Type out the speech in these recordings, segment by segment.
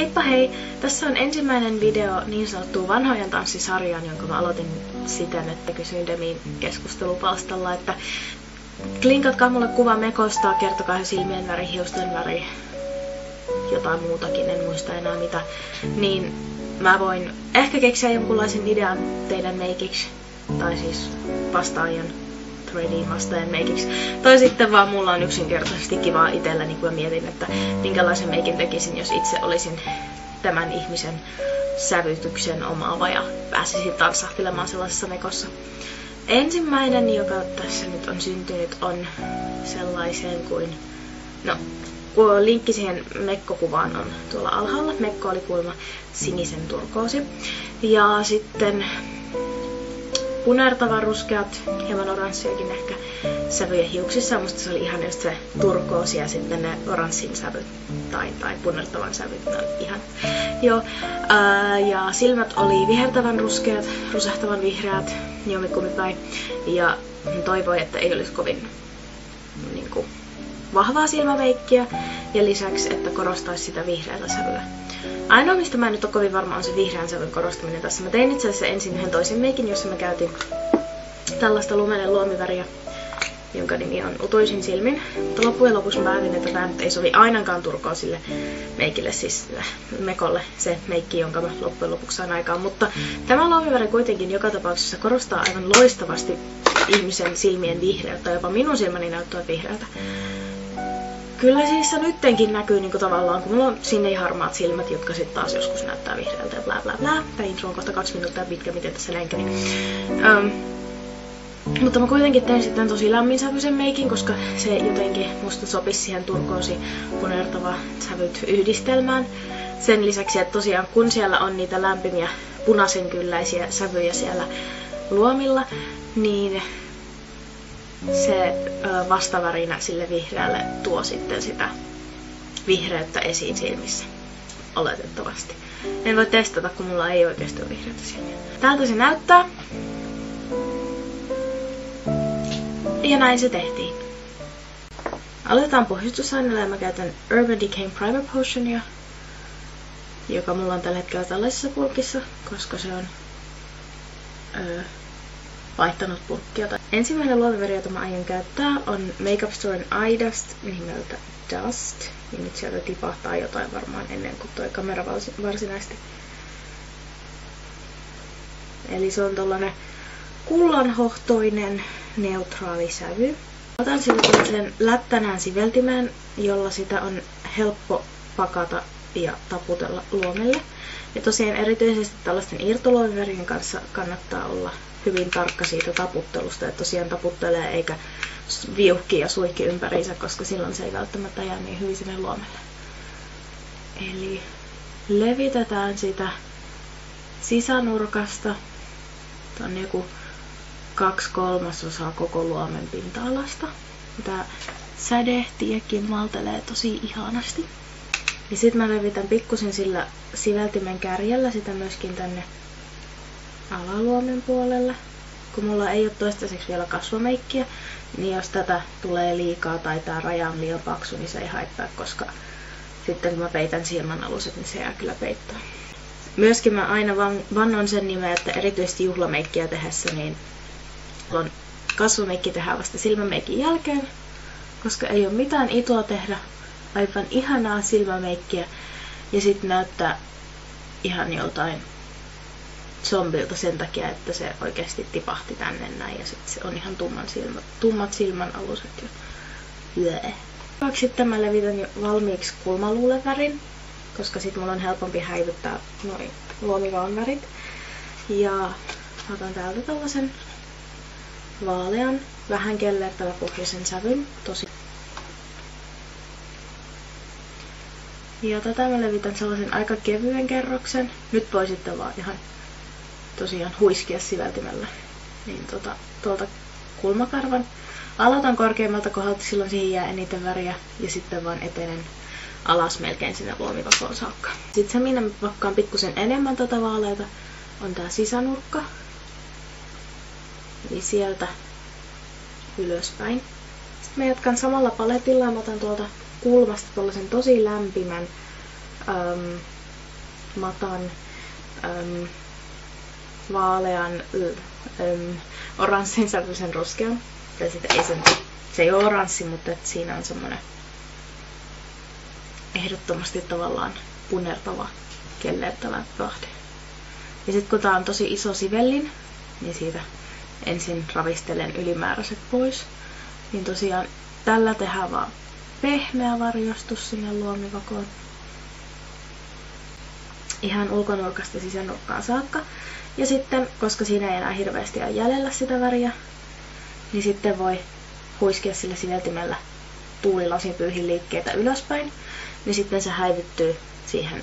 Heippa hei! Tässä on ensimmäinen video niin sanottuun vanhojen tanssisarjaan, jonka mä aloitin siten, että kysyin Demiin keskustelupalstalla, että klinkatkaa mulle kuva mekosta, kertokaa he silmien väri, hiusten väri, jotain muutakin, en muista enää mitä, niin mä voin ehkä keksiä jonkunlaisen idean teidän meikiksi, tai siis vastaajan threadiin vastaan meikiksi. Tai sitten vaan mulla on yksinkertaisesti kivaa itselläni, kun mä mietin, että minkälaisen meikin tekisin, jos itse olisin tämän ihmisen sävytyksen omaava ja pääsisin tanssahtelemaan sellaisessa mekossa. Ensimmäinen, joka tässä nyt on syntynyt, on sellaiseen kuin... No, linkki siihen mekkokuvaan on tuolla alhaalla. Mekko oli kuulemma sinisen turkoosi. Ja sitten punertavan ruskeat, hieman oranssiakin ehkä sävyjä hiuksissa. Musta se oli ihan just se turkoosi ja sitten ne oranssin sävyt tai, tai punertavan sävyt. Ne ihan. Joo. Ää, ja silmät oli vihertävän ruskeat, rusahtavan vihreät, jomikumipäin. Ja toivoi, että ei olisi kovin niin kuin, vahvaa silmämeikkiä ja lisäksi, että korostaisi sitä vihreätä sävyä. Ainoa, mistä mä en nyt ole kovin varma, on se vihreän sävyn korostaminen tässä. Mä tein itse asiassa ensin yhden toisen meikin, jossa mä käytin tällaista lumenen luomiväriä, jonka nimi on Utuisin silmin. Mutta loppujen lopuksi mä päätin, että tämä nyt ei sovi ainakaan turkoa sille meikille, siis mekolle, se meikki, jonka mä loppujen lopuksi saan aikaan. Mutta tämä luomiväri kuitenkin joka tapauksessa korostaa aivan loistavasti ihmisen silmien vihreyttä, jopa minun silmäni näyttää vihreältä. Kyllä siis se nyttenkin näkyy niinku tavallaan, kun mulla on sinne harmaat silmät, jotka sitten taas joskus näyttää vihreältä ja bla bla bla. Tämä intro on kohta kaksi minuuttia pitkä, miten tässä lenkeli. Um, mutta mä kuitenkin tein sitten tosi lämminsävyisen meikin, koska se jotenkin musta sopisi siihen turkoosi punertava sävyt yhdistelmään. Sen lisäksi, että tosiaan kun siellä on niitä lämpimiä punaisen kylläisiä sävyjä siellä luomilla, niin se vastavärinä sille vihreälle tuo sitten sitä vihreyttä esiin silmissä. Oletettavasti. En voi testata, kun mulla ei oikeasti ole vihreätä silmiä. Tältä se näyttää. Ja näin se tehtiin. Aloitetaan pohjustusaineella ja mä käytän Urban Decay Primer Potionia, joka mulla on tällä hetkellä tällaisessa pulkissa, koska se on öö, vaihtanut purkkia. Ensimmäinen luoviveri, jota mä aion käyttää, on Makeup Storen Eye Dust nimeltä Dust. Ja nyt sieltä tipahtaa jotain varmaan ennen kuin toi kamera varsinaisesti. Eli se on tollanen kullanhohtoinen neutraali sävy. Otan tällaisen lättänään siveltimeen, jolla sitä on helppo pakata ja taputella luomelle. Ja tosiaan erityisesti tällaisten irtoluoviverien kanssa kannattaa olla hyvin tarkka siitä taputtelusta, että tosiaan taputtelee eikä viuhki ja suihki ympäriinsä, koska silloin se ei välttämättä jää niin hyvin sinne luomelle. Eli levitetään sitä sisänurkasta. Tämä on joku kaksi kolmasosaa koko luomen pinta-alasta. Tämä sädehtii ja kimmaltelee tosi ihanasti. Ja sitten mä levitän pikkusen sillä siveltimen kärjellä sitä myöskin tänne alaluomen puolelle. Kun mulla ei ole toistaiseksi vielä kasvomeikkiä, niin jos tätä tulee liikaa tai tää raja on liian paksu, niin se ei haittaa, koska sitten kun mä peitän silmän aluset, niin se jää kyllä peittoon. Myöskin mä aina vannon sen nimeä, että erityisesti juhlameikkiä tehdessä, niin on kasvomeikki tehdään vasta silmämeikin jälkeen, koska ei ole mitään itoa tehdä aivan ihanaa silmämeikkiä ja sitten näyttää ihan joltain zombilta sen takia, että se oikeasti tipahti tänne näin ja sitten se on ihan tumman silmä, tummat silmän aluset ja Bleh. Sitten mä levitän jo valmiiksi kulmaluulen värin, koska sitten mulla on helpompi häivyttää noin luomivaon värit. Ja otan täältä tällaisen vaalean, vähän kellertävä pohjaisen sävyn, tosi ja tätä mä levitän sellaisen aika kevyen kerroksen. Nyt voi sitten vaan ihan tosiaan huiskia siveltimellä. Niin tota, tuolta kulmakarvan. Aloitan korkeimmalta kohdalta, silloin siihen jää eniten väriä ja sitten vaan etenen alas melkein sinne luomivakoon saakka. Sitten se, minne vakkaan pikkusen enemmän tätä vaaleita, on tää sisänurkka. Eli sieltä ylöspäin. Sitten mä jatkan samalla paletilla. Mä otan tuolta kulmasta tuollaisen tosi lämpimän um, matan, äm, vaalean, äm, oranssin sävyisen ruskean. Tai sitten ei sen, se ei ole oranssi, mutta että siinä on semmoinen ehdottomasti tavallaan punertava, kellertävä vahde. Ja sitten kun tää on tosi iso sivellin, niin siitä ensin ravistelen ylimääräiset pois. Niin tosiaan tällä tehdään vaan pehmeä varjostus sinne luomivakoon. Ihan ulkonurkasta sisänurkkaan saakka. Ja sitten, koska siinä ei enää hirveästi ole jäljellä sitä väriä, niin sitten voi huiskia sillä siveltimellä tuulilasin pyyhin liikkeitä ylöspäin, niin sitten se häivittyy siihen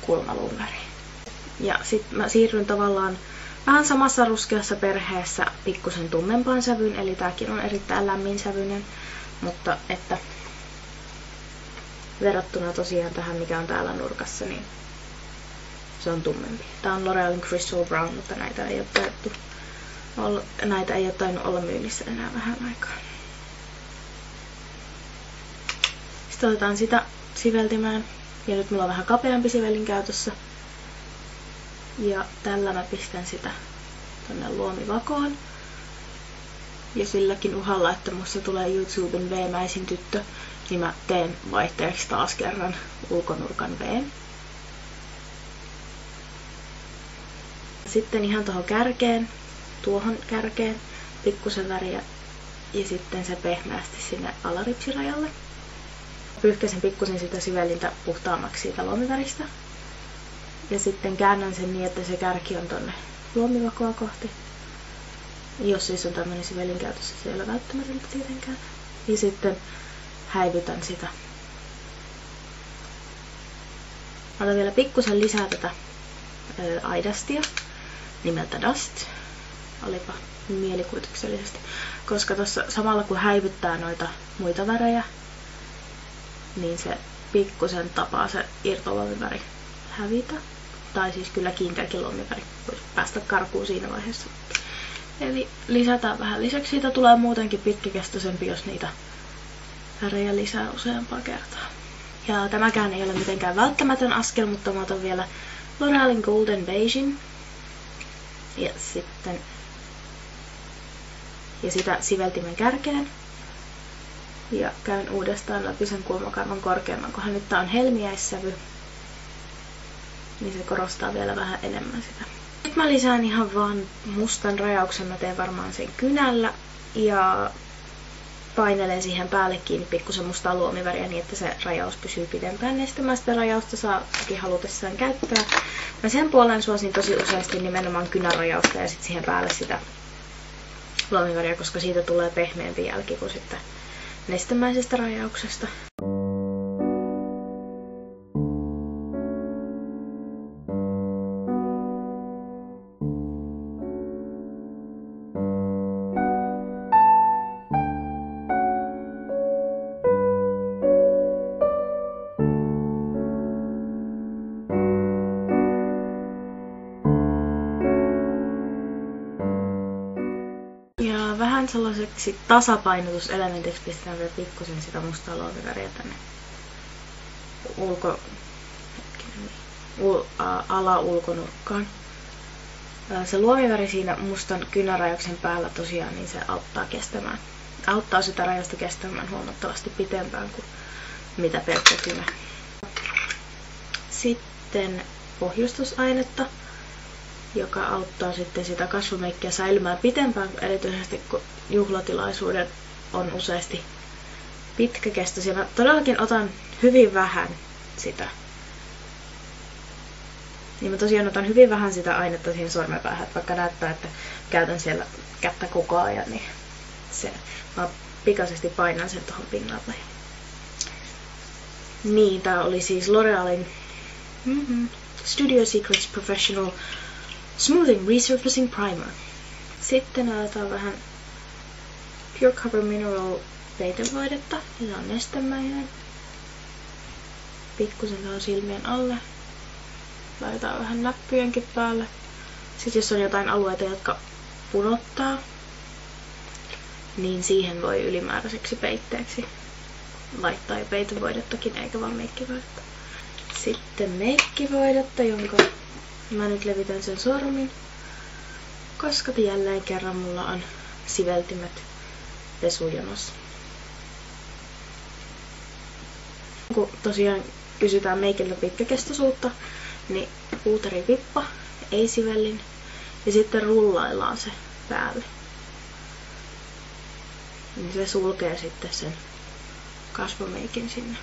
kulmaluun väriin. Ja sitten mä siirryn tavallaan vähän samassa ruskeassa perheessä pikkusen tummempaan sävyyn, eli tääkin on erittäin lämmin sävyinen, mutta että verrattuna tosiaan tähän, mikä on täällä nurkassa, niin se on tummempi. Tää on L'Orealin Crystal Brown, mutta näitä ei ole taidettu olla, näitä ei ole tainnut olla myynnissä enää vähän aikaa. Sitten otetaan sitä siveltimään. Ja nyt mulla on vähän kapeampi sivelin käytössä. Ja tällä mä pistän sitä tonne luomivakoon. Ja silläkin uhalla, että musta tulee YouTuben veemäisin tyttö, niin mä teen vaihteeksi taas kerran ulkonurkan veen. Sitten ihan tuohon kärkeen, tuohon kärkeen, pikkusen väriä ja sitten se pehmeästi sinne alaripsirajalle. Pyyhkäsen pikkusen sitä syvellintä puhtaammaksi siitä luomiväristä. Ja sitten käännän sen niin, että se kärki on tonne luomivakoa kohti. Jos siis on tämmöinen sivelin käytössä, se ei ole välttämätöntä tietenkään. Ja sitten häivytän sitä. Otan vielä pikkusen lisää tätä aidastia nimeltä Dust. Olipa mielikuvituksellisesti. Koska tuossa samalla kun häivyttää noita muita värejä, niin se pikkusen tapaa se irtoluomiväri hävitä. Tai siis kyllä kiinteäkin luomiväri voisi päästä karkuun siinä vaiheessa. Eli lisätään vähän lisäksi. Siitä tulee muutenkin pitkäkestoisempi, jos niitä värejä lisää useampaa kertaa. Ja tämäkään ei ole mitenkään välttämätön askel, mutta mä otan vielä L'Orealin Golden Beigin. Ja sitten ja sitä siveltimen kärkeen. Ja käyn uudestaan läpi sen kulmakarvan korkeamman, kunhan nyt tää on helmiäissävy. Niin se korostaa vielä vähän enemmän sitä. Nyt mä lisään ihan vaan mustan rajauksen, mä teen varmaan sen kynällä. Ja painelen siihen päälle kiinni pikkusen mustaa luomiväriä niin, että se rajaus pysyy pidempään. Ja sitten mä sitä rajausta saa toki halutessaan käyttää. Mä sen puolen suosin tosi useasti nimenomaan kynärajausta ja sitten siihen päälle sitä luomiväriä, koska siitä tulee pehmeämpi jälki kuin sitten nestemäisestä rajauksesta. Sellaiseksi tasapainotuselementiksi pistetään vielä pikkusen sitä mustaa luomiväriä tänne ulko, hetkinen, ul. Se luomiväri siinä mustan kynärajauksen päällä tosiaan, niin se auttaa kestämään. Auttaa sitä rajasta kestämään huomattavasti pitempään kuin mitä pelkkä kynä. Sitten pohjustusainetta joka auttaa sitten sitä kasvomeikkiä säilymään pitempään, erityisesti kun juhlatilaisuudet on useasti pitkäkestoisia. Mä todellakin otan hyvin vähän sitä. Niin mä tosiaan otan hyvin vähän sitä ainetta siihen sormenpäähän, vaikka näyttää, että käytän siellä kättä koko ajan, niin se, mä pikaisesti painan sen tuohon pinnalle. Niin, tää oli siis L'Orealin mm-hmm, Studio Secrets Professional Smoothing Resurfacing Primer. Sitten aletaan vähän Pure Cover Mineral peitevoidetta. Tämä on nestemäinen. Pikkusen tuohon silmien alle. Laitetaan vähän näppyjenkin päälle. Sitten jos on jotain alueita, jotka punottaa, niin siihen voi ylimääräiseksi peitteeksi laittaa jo peitevoidettakin, eikä vaan meikkivoidetta. Sitten meikkivoidetta, jonka mä nyt levitän sen sormin. Koska jälleen kerran mulla on siveltimet pesujonossa. Kun tosiaan kysytään meikiltä pitkäkestoisuutta, niin puuterivippa, ei sivellin, ja sitten rullaillaan se päälle. Niin se sulkee sitten sen kasvomeikin sinne.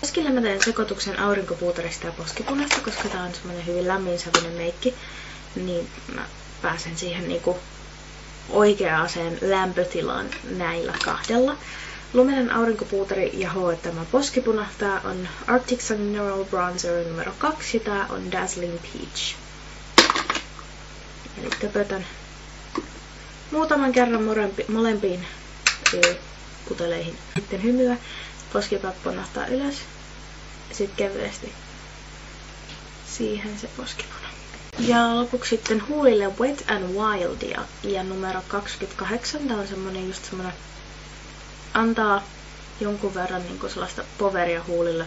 Keskellä mä teen sekoituksen aurinkopuutarista ja poskipunasta, koska tää on semmonen hyvin lämminsävyinen meikki, niin mä pääsen siihen niinku oikeaan lämpötilaan näillä kahdella. Luminen aurinkopuuteri ja H&M poskipuna. Tää on Arctic Sun Mineral Bronzer numero 2 ja tää on Dazzling Peach. Eli töpötän muutaman kerran molempi, molempiin puteleihin. Sitten hymyä, poskipappo nahtaa ylös ja sitten kevyesti siihen se poskipuna. Ja lopuksi sitten huulille Wet and Wildia ja numero 28. Tää on semmonen just semmonen antaa jonkun verran niin kuin sellaista poveria huulille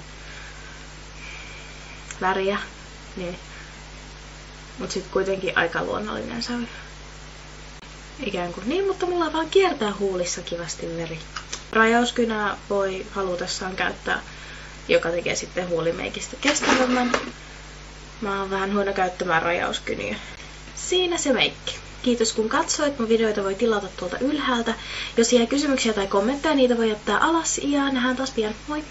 väriä, niin, mutta sitten kuitenkin aika luonnollinen sävy. Ikään kuin niin, mutta mulla vaan kiertää huulissa kivasti veri. Rajauskynää voi halutessaan käyttää, joka tekee sitten huulimeikistä kestävämmän. Mä oon vähän huono käyttämään rajauskyniä. Siinä se meikki. Kiitos kun katsoit, mun videoita voi tilata tuolta ylhäältä. Jos jää kysymyksiä tai kommentteja, niitä voi jättää alas ja nähdään taas pian. Moi!